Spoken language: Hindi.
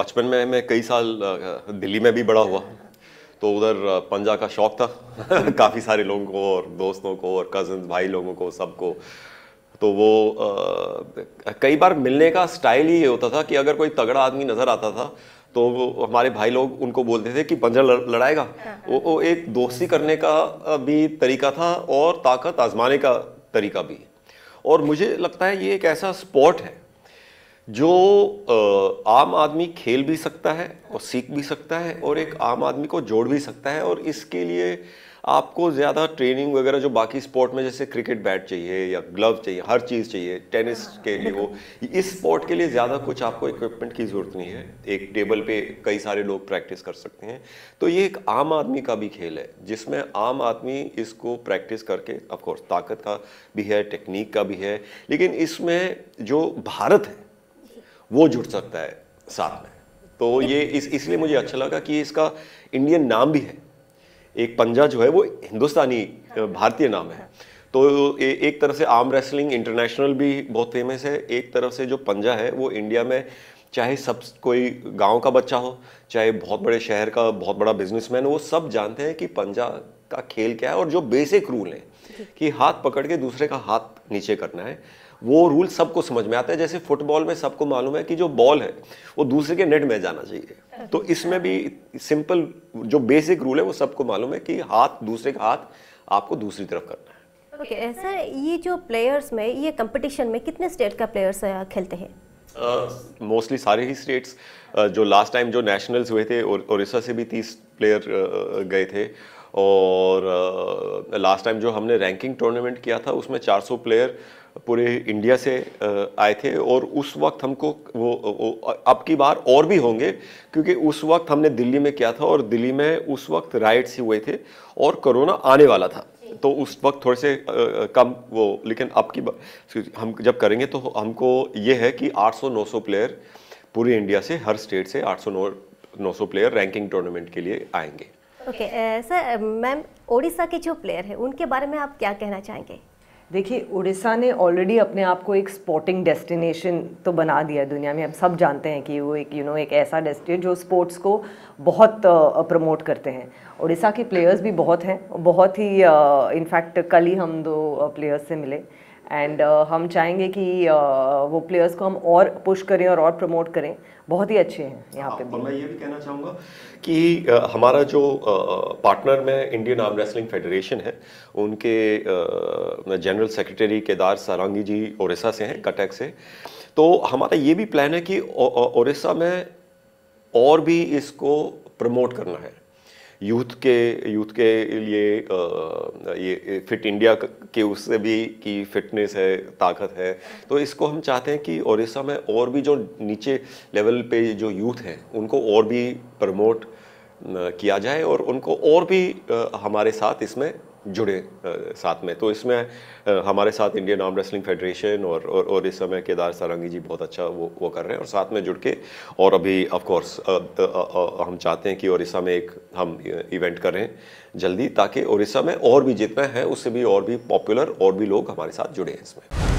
बचपन में मैं कई साल दिल्ली में भी बड़ा हुआ। तो उधर पंजा का शौक था। काफ़ी सारे लोगों को और दोस्तों को और कज़न भाई लोगों को सबको। तो वो अ, कई बार मिलने का स्टाइल ही ये होता था कि अगर कोई तगड़ा आदमी नज़र आता था तो वो हमारे भाई लोग उनको बोलते थे कि पंजा लड़- लड़ाएगा। वो, वो एक दोस्ती करने का भी तरीका था और ताकत आजमाने का तरीका भी। और मुझे लगता है ये एक ऐसा स्पॉट है जो आम आदमी खेल भी सकता है और सीख भी सकता है और एक आम आदमी को जोड़ भी सकता है और इसके लिए आपको ज़्यादा ट्रेनिंग वगैरह जो बाकी स्पोर्ट में जैसे क्रिकेट बैट चाहिए या ग्लव चाहिए, हर चीज़ चाहिए, टेनिस के लिए वो, इस स्पोर्ट के लिए ज़्यादा कुछ आपको इक्विपमेंट की ज़रूरत नहीं है। एक टेबल पे कई सारे लोग प्रैक्टिस कर सकते हैं। तो ये एक आम आदमी का भी खेल है, जिसमें आम आदमी इसको प्रैक्टिस करके ऑफकोर्स ताकत का भी है टेक्निक का भी है, लेकिन इसमें जो भारत है वो जुड़ सकता है साथ में। तो ये इस इसलिए मुझे अच्छा लगा कि इसका इंडियन नाम भी है। एक पंजा जो है वो हिंदुस्तानी भारतीय नाम है। तो ए, एक तरफ़ से आर्म रेसलिंग इंटरनेशनल भी बहुत फ़ेमस है। एक तरफ़ से जो पंजा है वो इंडिया में चाहे सब कोई गाँव का बच्चा हो चाहे बहुत बड़े शहर का बहुत बड़ा बिजनेसमैन हो वो सब जानते हैं कि पंजा का खेल क्या है और जो बेसिक रूल है कि हाथ पकड़ के दूसरे का हाथ नीचे करना है। वो रूल सबको समझ में आता है। जैसे फुटबॉल में सबको मालूम है कि जो बॉल है वो दूसरे के नेट में जाना चाहिए। तो इसमें भी सिंपल जो बेसिक रूल है वो सबको मालूम है कि हाथ दूसरे का हाथ आपको दूसरी तरफ़ करना है। ओके सर ये जो प्लेयर्स में ये कंपटीशन में कितने स्टेट का प्लेयर्स खेलते हैं? मोस्टली uh, सारे ही स्टेट्स। uh, जो लास्ट टाइम जो नेशनल्स हुए थे और उड़ीसा से भी तीस प्लेयर uh, गए थे। और लास्ट टाइम जो हमने रैंकिंग टूर्नामेंट किया था उसमें 400 प्लेयर पूरे इंडिया से आए थे और उस वक्त हमको वो, वो अब की बार और भी होंगे क्योंकि उस वक्त हमने दिल्ली में किया था और दिल्ली में उस वक्त राइट्स ही हुए थे और कोरोना आने वाला था। तो उस वक्त थोड़े से कम वो लेकिन अब की हम जब करेंगे तो हमको ये है कि 800-900 प्लेयर पूरे इंडिया से हर स्टेट से 800-900 प्लेयर रैंकिंग टूर्नामेंट के लिए आएँगे। ओके सर मैम ओडिशा के जो प्लेयर हैं उनके बारे में आप क्या कहना चाहेंगे? देखिए उड़ीसा ने ऑलरेडी अपने आप को एक स्पोर्टिंग डेस्टिनेशन तो बना दिया है दुनिया में। हम सब जानते हैं कि वो एक यू you नो know, एक ऐसा डेस्टिनेशन जो स्पोर्ट्स को बहुत प्रमोट करते हैं। उड़ीसा के प्लेयर्स भी बहुत हैं। बहुत ही इनफैक्ट कल ही हम दो प्लेयर्स से मिले। एंड uh, हम चाहेंगे कि uh, वो प्लेयर्स को हम और पुश करें और और प्रमोट करें। बहुत ही अच्छे हैं यहाँ पे और मैं ये भी कहना चाहूँगा कि अ, हमारा जो पार्टनर में इंडियन आर्म रेसलिंग फेडरेशन है उनके जनरल सेक्रेटरी केदार सारंगी जी ओडिशा से हैं कटक से। तो हमारा ये भी प्लान है कि ओडिशा में और भी इसको प्रमोट करना है। यूथ के यूथ के लिए ये फिट इंडिया के उससे भी कि फिटनेस है, ताकत है। तो इसको हम चाहते हैं कि ओडिशा में और भी जो नीचे लेवल पे जो यूथ हैं, उनको और भी प्रमोट किया जाए और उनको और भी हमारे साथ इसमें जुड़े साथ में। तो इसमें हमारे साथ इंडियन आर्म रेसलिंग फेडरेशन और और, इस समय केदार सारंगी जी बहुत अच्छा वो वो कर रहे हैं और साथ में जुड़ के और अभी ऑफ़ कोर्स हम चाहते हैं कि उड़ीसा में एक हम इवेंट करें जल्दी ताकि उड़ीसा में और भी जितना है उससे भी और भी पॉपुलर और भी लोग हमारे साथ जुड़े हैं इसमें।